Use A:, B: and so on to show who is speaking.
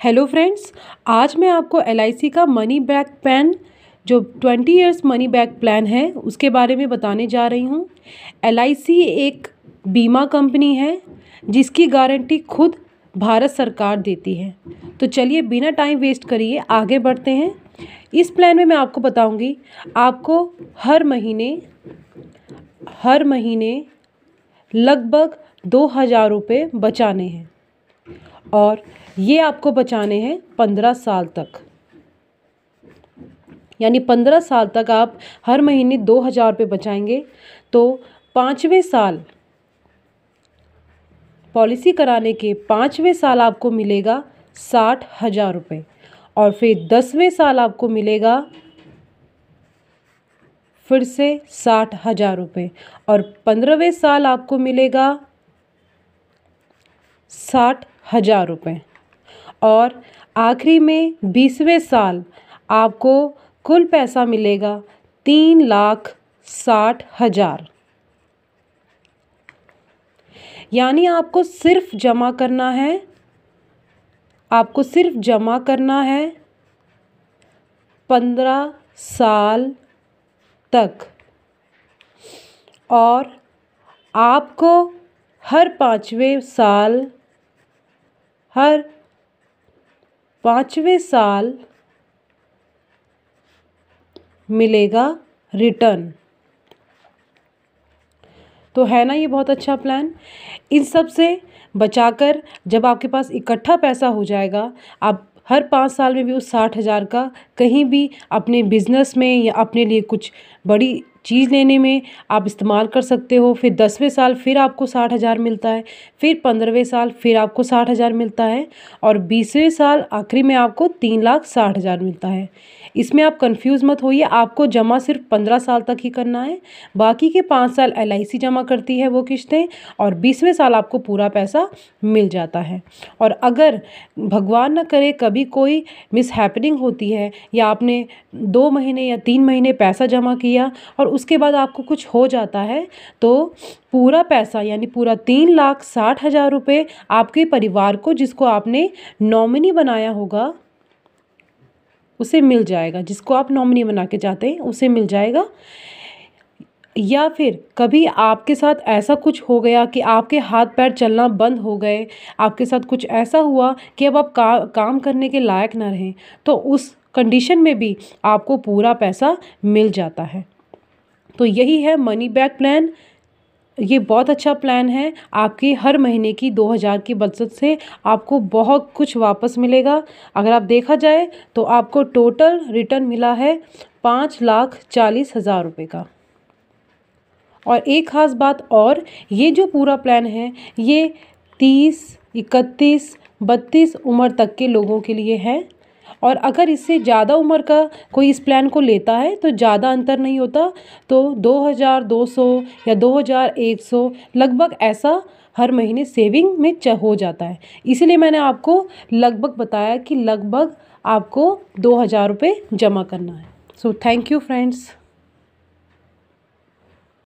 A: Hello friends आज मैं आपको एलआईसी का मनी बैक प्लान जो twenty years money back plan है, उसके बारे में बताने जा रही हूँ। एलआईसी एक बीमा कंपनी है, जिसकी गारंटी खुद भारत सरकार देती है। तो चलिए बिना टाइम वेस्ट करिए, आगे बढ़ते हैं। इस प्लान में मैं आपको बताऊँगी, आपको हर महीने हर महीने लगभग दो हज़ार रुपये बचाने हैं। और ये आपको बचाने हैं पंद्रह साल तक। यानी पंद्रह साल तक आप हर महीने दो हज़ार रुपये बचाएँगे। तो पाँचवें साल पॉलिसी कराने के पाँचवें साल आपको मिलेगा साठ हज़ार रुपये और फिर दसवें साल आपको मिलेगा फिर से साठ हज़ार रुपये और पंद्रहवें साल आपको मिलेगा साठ हज़ार रुपये और आखिरी में बीसवें साल आपको कुल पैसा मिलेगा तीन लाख साठ हज़ार। यानी आपको सिर्फ़ जमा करना है, आपको सिर्फ़ जमा करना है पंद्रह साल तक। और आपको हर पाँचवें साल हर पाँचवें साल मिलेगा रिटर्न। तो है ना ये बहुत अच्छा प्लान इन सबसे बचाकर जब आपके पास इकट्ठा पैसा हो जाएगा, आप हर पाँच साल में भी उस साठ हज़ार का कहीं भी अपने बिज़नेस में या अपने लिए कुछ बड़ी चीज़ लेने में आप इस्तेमाल कर सकते हो। फिर दसवें साल फिर आपको साठ हज़ार मिलता है। फिर पंद्रहवें साल फिर आपको साठ हज़ार मिलता है। और बीसवें साल आखिरी में आपको तीन लाख साठ हज़ार मिलता है। इसमें आप कंफ्यूज मत होइए, आपको जमा सिर्फ़ पंद्रह साल तक ही करना है। बाकी के पाँच साल एलआईसी जमा करती है वो किश्तें और बीसवें साल आपको पूरा पैसा मिल जाता है। और अगर भगवान न करे, कभी कोई मिसहैपनिंग होती है या आपने दो महीने या तीन महीने पैसा जमा किया और उसके बाद आपको कुछ हो जाता है तो पूरा पैसा यानी पूरा तीन लाख साठ हज़ार रुपये आपके परिवार को जिसको आपने नॉमिनी बनाया होगा उसे मिल जाएगा। जिसको आप नॉमिनी बना के जाते हैं उसे मिल जाएगा। या फिर कभी आपके साथ ऐसा कुछ हो गया कि आपके हाथ पैर चलना बंद हो गए आपके साथ कुछ ऐसा हुआ कि अब आप का, काम करने के लायक ना रहें तो उस कंडीशन में भी आपको पूरा पैसा मिल जाता है। तो यही है मनी बैक प्लान ये बहुत अच्छा प्लान है। आपकी हर महीने की दो हज़ार की बचत से आपको बहुत कुछ वापस मिलेगा। अगर आप देखा जाए तो आपको टोटल रिटर्न मिला है पाँच लाख चालीस हज़ार रुपये का। और एक ख़ास बात और, ये जो पूरा प्लान है, ये तीस, इकतीस, बत्तीस उम्र तक के लोगों के लिए है। और अगर इससे ज़्यादा उम्र का कोई इस प्लान को लेता है तो ज़्यादा अंतर नहीं होता। तो दो हज़ार दो सौ या दो हज़ार एक सौ लगभग ऐसा हर महीने सेविंग में हो जाता है। इसीलिए मैंने आपको लगभग बताया कि लगभग आपको दो हज़ार रुपये जमा करना है। So thank you friends